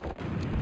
you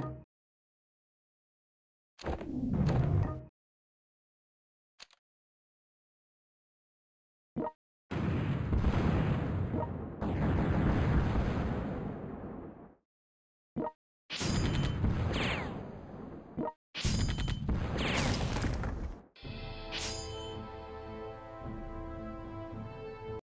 you